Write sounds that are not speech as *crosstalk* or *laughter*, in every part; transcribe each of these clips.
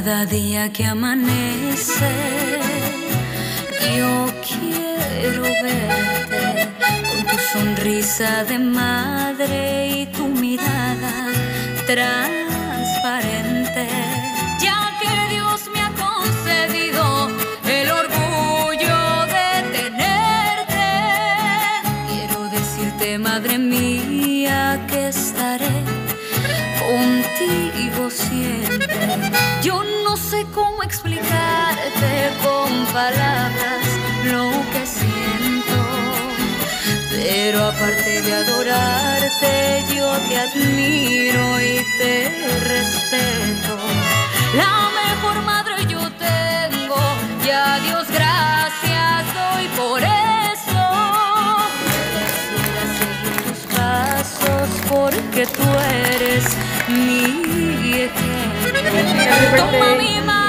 Cada día que amanece, yo quiero verte con tu sonrisa de madre y tu mirada. Tra palabras lo que siento. Pero aparte de adorarte, yo te admiro y te respeto. La mejor madre yo tengo, y a Dios gracias doy por eso. Quisiera seguir tus pasos porque tú eres mi ejemplo. Toma mi mano.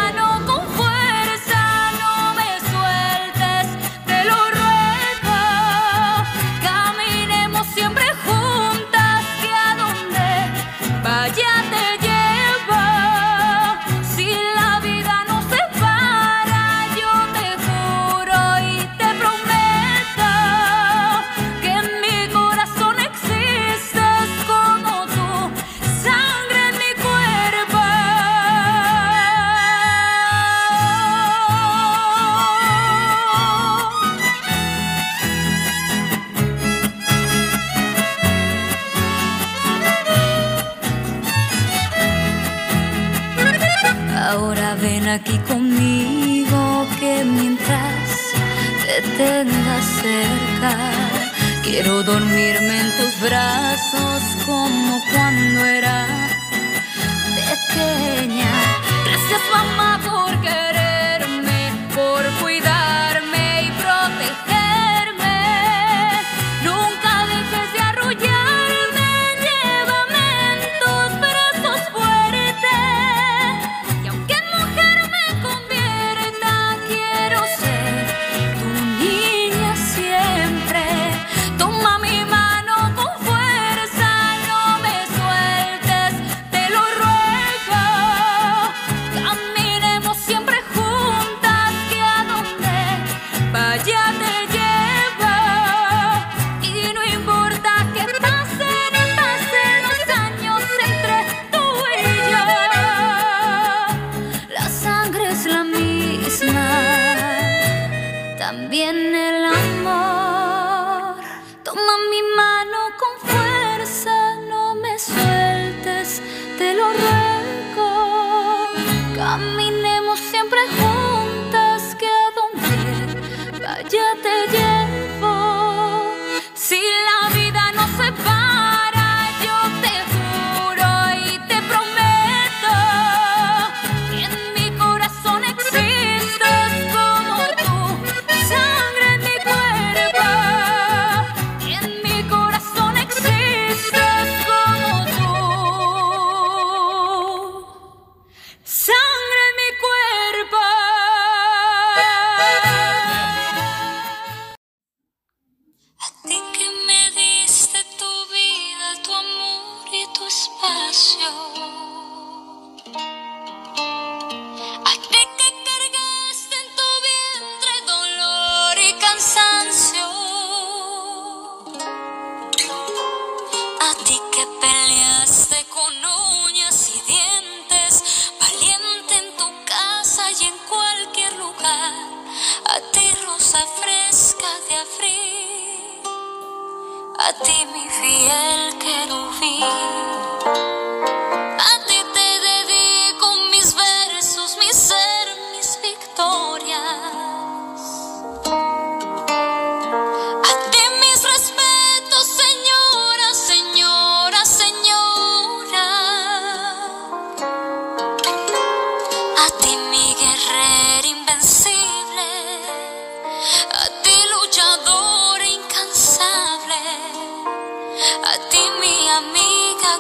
ven aquí conmigo que mientras te tengas cerca, quiero dormirme en tus brazos como cuando era pequeña. Gracias mamá por quererme, por cuidar.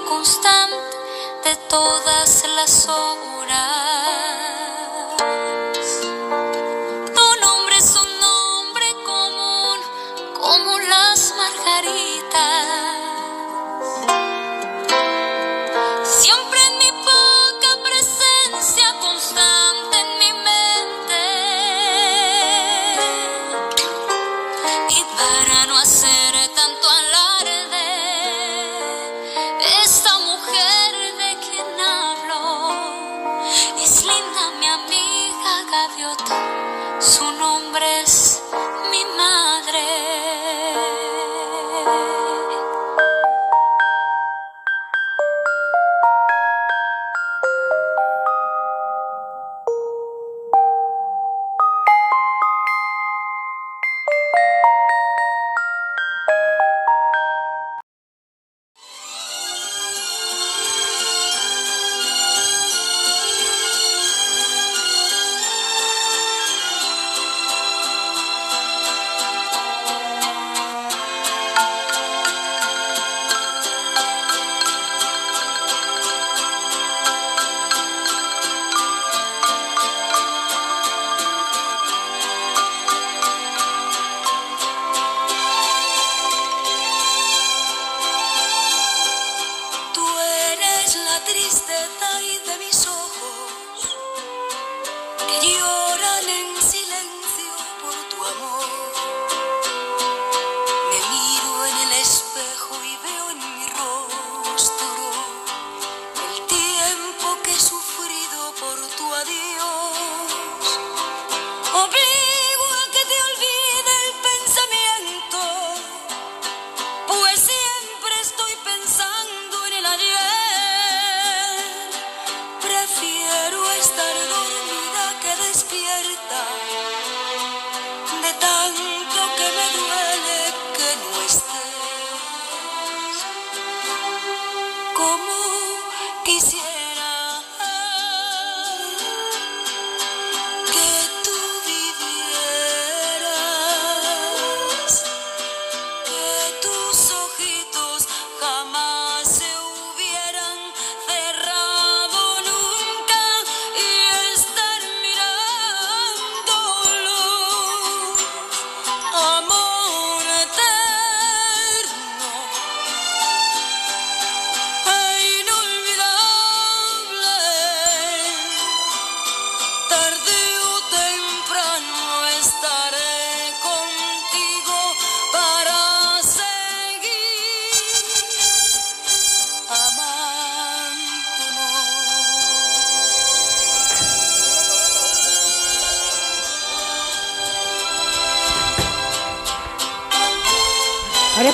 constante de todas las obras.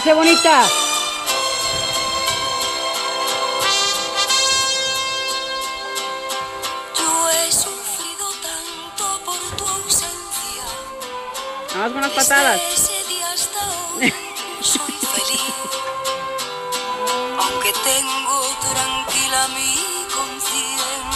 Cuídense, bonitas. Yo he sufrido tanto por tu ausencia. Vamos con unas patadas. Ese día hasta hoy *laughs* soy feliz. Aunque tengo tranquila mi conciencia.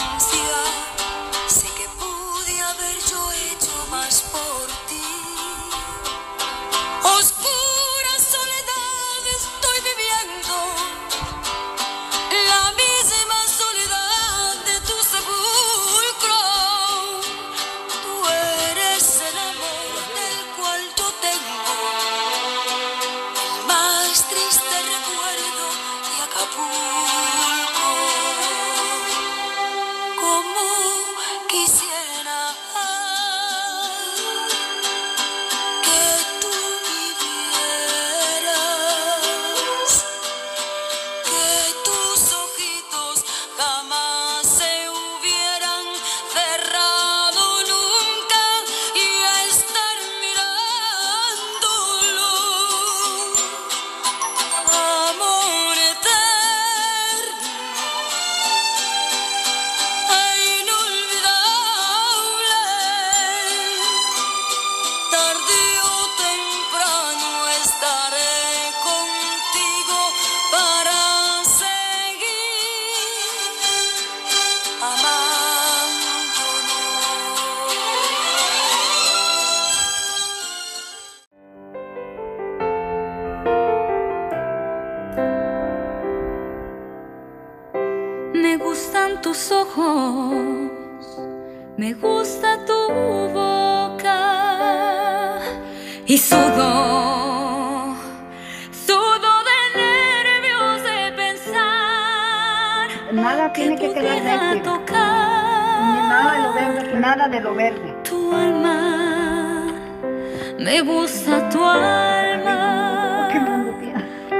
Me gusta tu alma.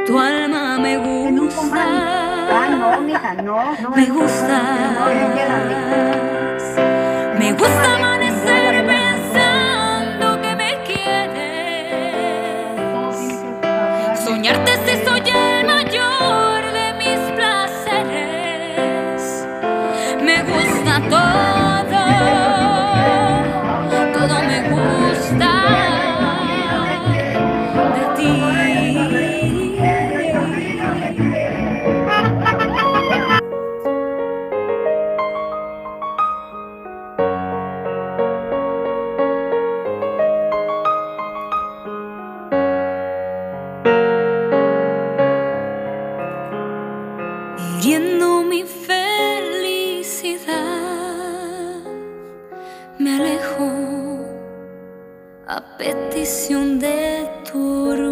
Tu alma me gusta. no, no. Me gusta. Me gusta me alejo a petición de tu.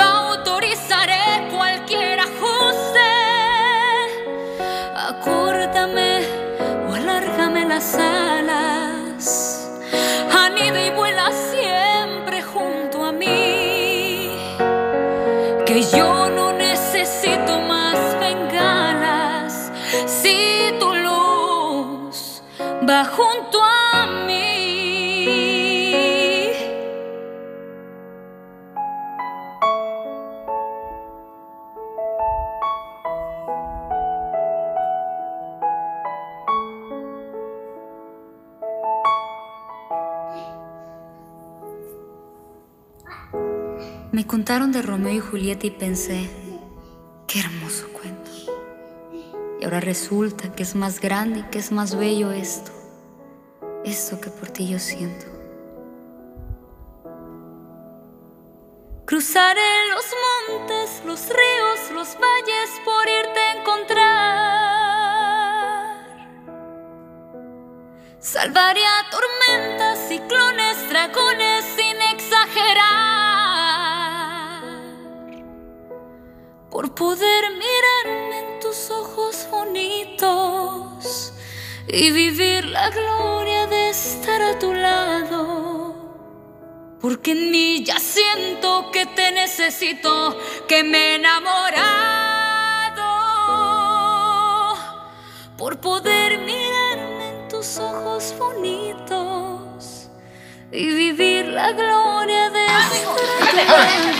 Autorizaré cualquier ajuste. Acórdame o alárgame las alas. Anida y vuela siempre junto a mí. Que yo no necesito más bengalas. Si tu luz va junto Y Julieta y pensé, qué hermoso cuento. Y ahora resulta que es más grande y que es más bello esto, esto que por ti yo siento. Cruzaré los montes, los ríos, los valles por irte a encontrar. Salvaré a tormentas, ciclones, dragones Por poder mirarme en tus ojos bonitos y vivir la gloria de estar a tu lado. Porque en mí ya siento que te necesito, que me he enamorado. Por poder mirarme en tus ojos bonitos y vivir la gloria de estar a tu lado.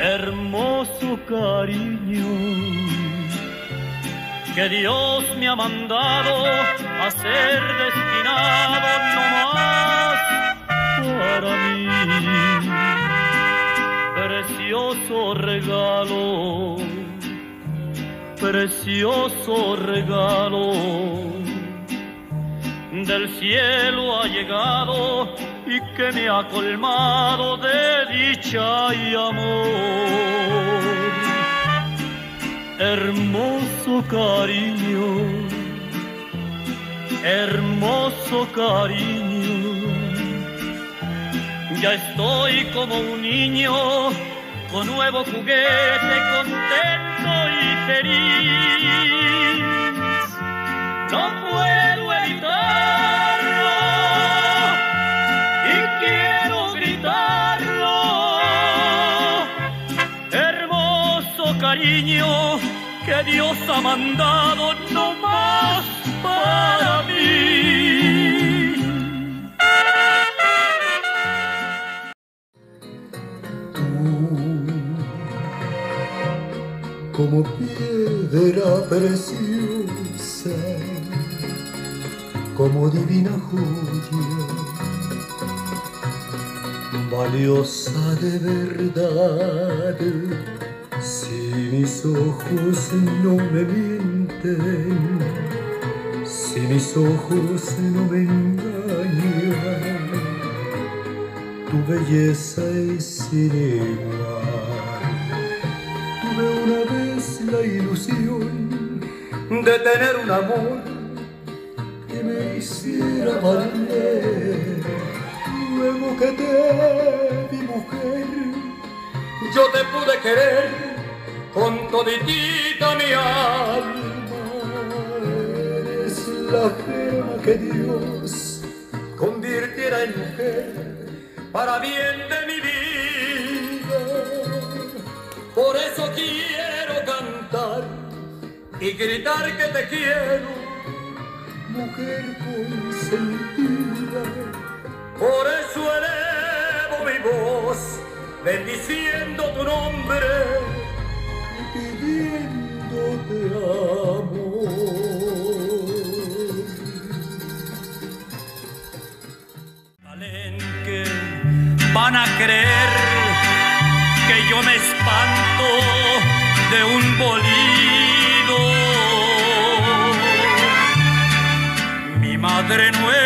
hermoso cariño, que Dios me ha mandado a ser destinado no más para mí. Precioso regalo, precioso regalo del cielo ha llegado y que me ha colmado de dicha y amor. Hermoso cariño, hermoso cariño, ya estoy como un niño con nuevo juguete, contento y feliz no puedo cariño que Dios ha mandado no más para mí. como piedra preciosa, como divina joya, valiosa de verdad. Si mis ojos no me mienten, si mis ojos no me engañan, tu belleza es sin igual. Tuve una vez la ilusión de tener un amor que me hiciera valer. Luego que te vi mujer, yo te pude querer con toditita mi alma. Eres la gema que Dios convirtiera en mujer para bien de mi vida. Por eso quiero cantar y gritar que te quiero, mujer consentida. Por eso elevo mi voz, bendiciendo tu nombre van a creer que yo me espanto de un bolido. Mi madre no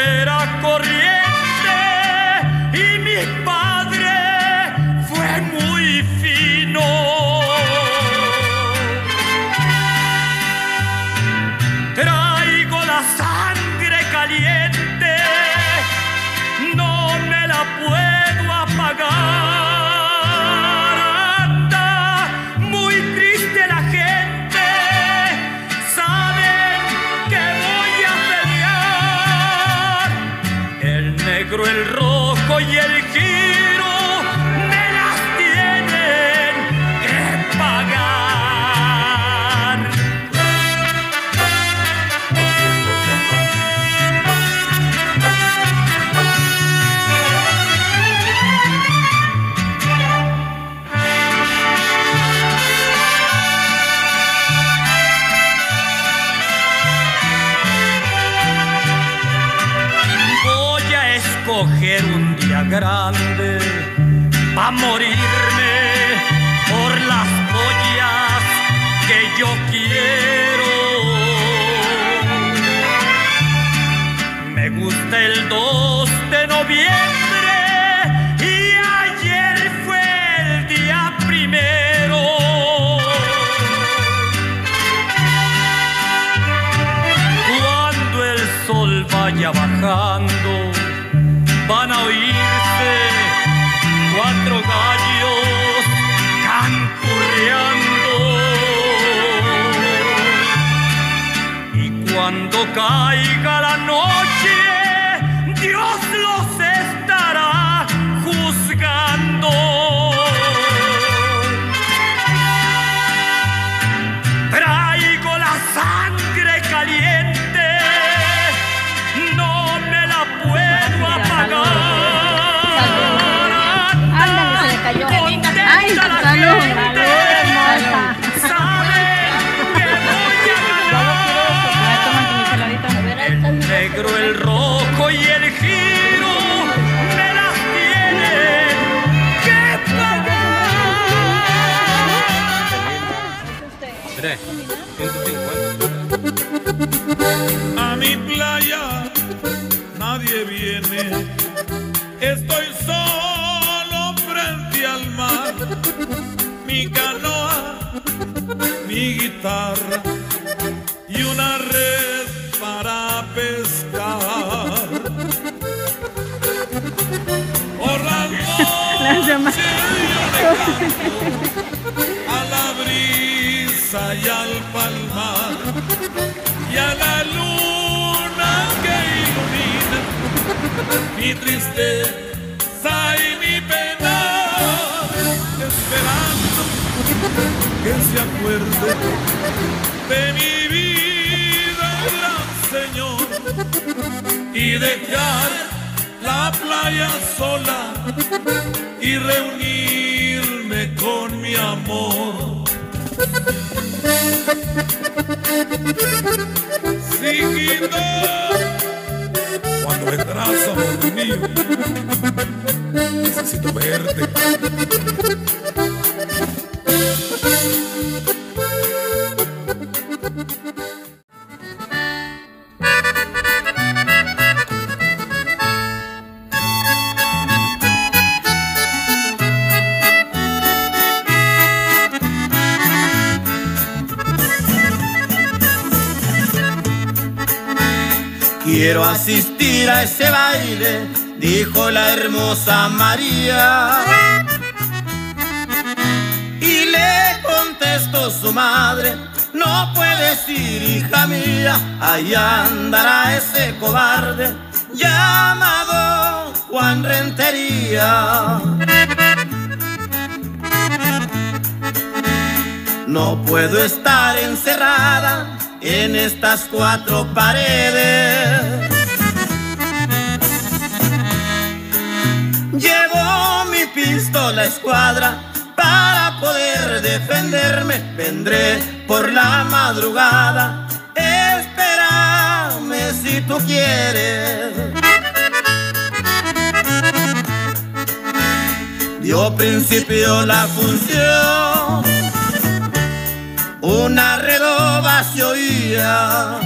vaya bajando, van a oírse cuatro gallos canturreando. Y cuando caiga la noche, de mi vida, Señor, y dejar la playa sola y reunirme con mi amor. Sigito, cuando vendrás, amor mío, necesito verte. Quiero asistir a ese baile, dijo la hermosa María. Y le contestó su madre, no puedes ir, hija mía, allá andará ese cobarde llamado Juan Rentería. No puedo estar encerrada en estas cuatro paredes. Llevo mi pistola escuadra para poder defenderme. Vendré por la madrugada. Espérame si tú quieres. Dio principio la función una se oía.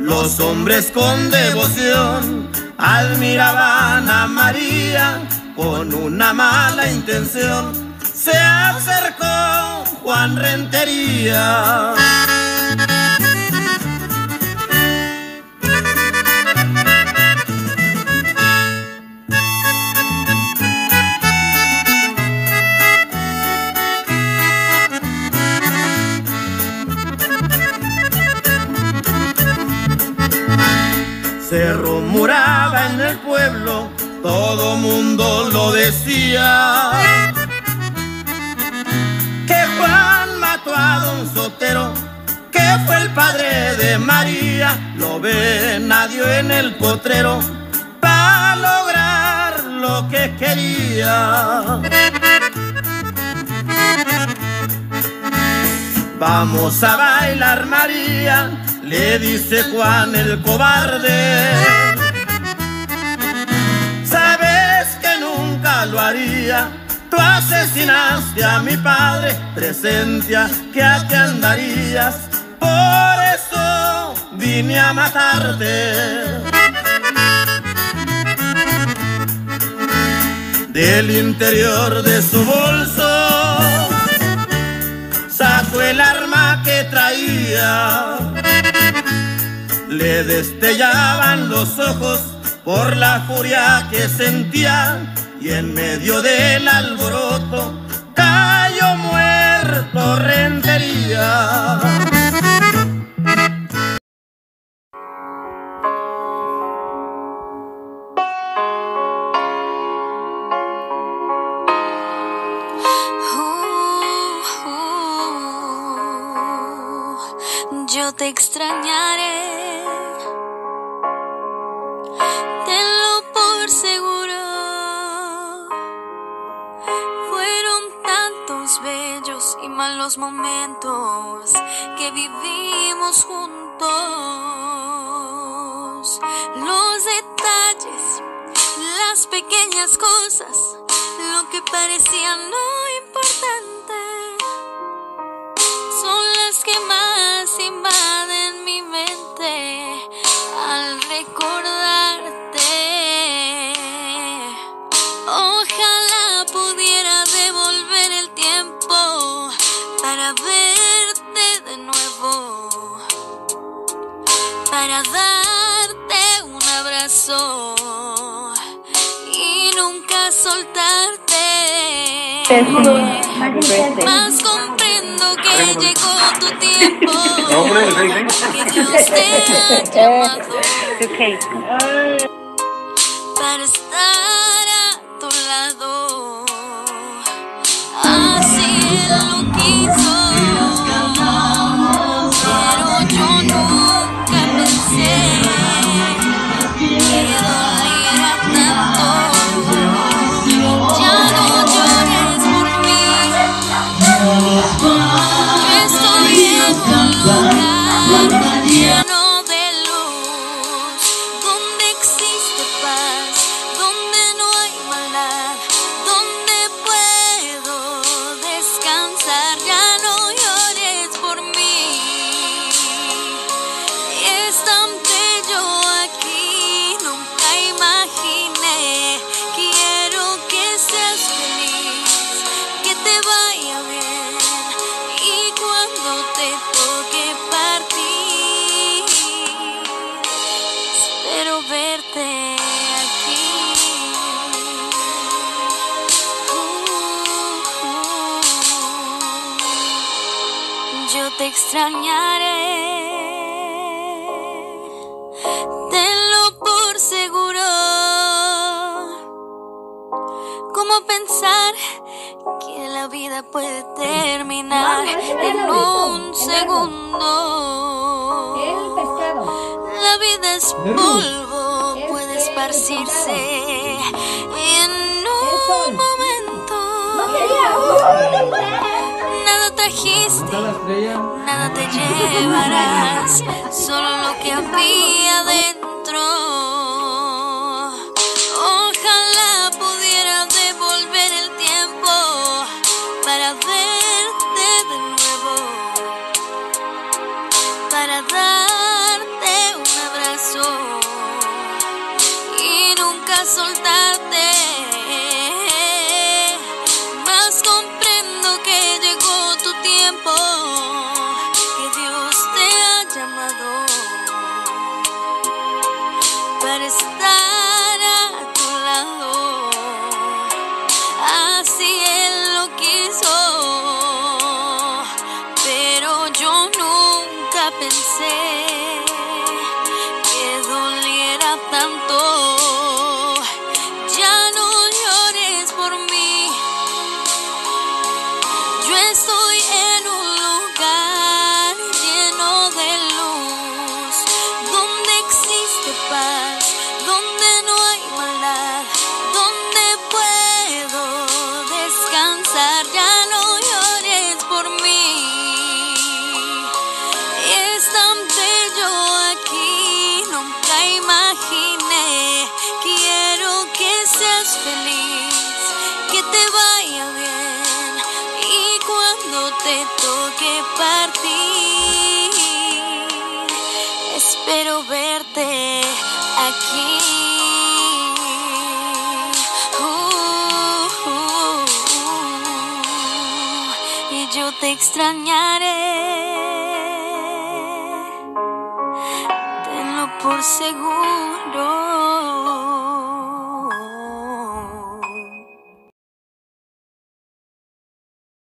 Los hombres con devoción admiraban a María con una mala intención. Se acercó Juan Rentería. Pueblo, todo mundo lo decía. Que Juan mató a don Sotero, que fue el padre de María. Lo ve nadie en el potrero para lograr lo que quería. Vamos a bailar María, le dice Juan el cobarde. Tú asesinaste a mi padre, presencia que aquí andarías, por eso vine a matarte. Del interior de su bolso sacó el arma que traía. Le destellaban los ojos por la furia que sentía y en medio del alboroto cayó muerto rentería. Uh, yo te extrañaré. Malos momentos que vivimos juntos. Los detalles, las pequeñas cosas, lo que parecía no importante son las que más y nunca soltarte. Más comprendo que llegó tu tiempo. Que Dios te ha *laughs* llamado. para estar extrañaré. Tenlo por seguro. ¿Cómo pensar que la vida puede terminar en un segundo? La vida es polvo, puede esparcirse en un momento trajiste, nada te llevarás, solo lo que había dentro. compartir. Espero verte aquí. Uh, uh, uh. yo te extrañaré. Tenlo por seguro.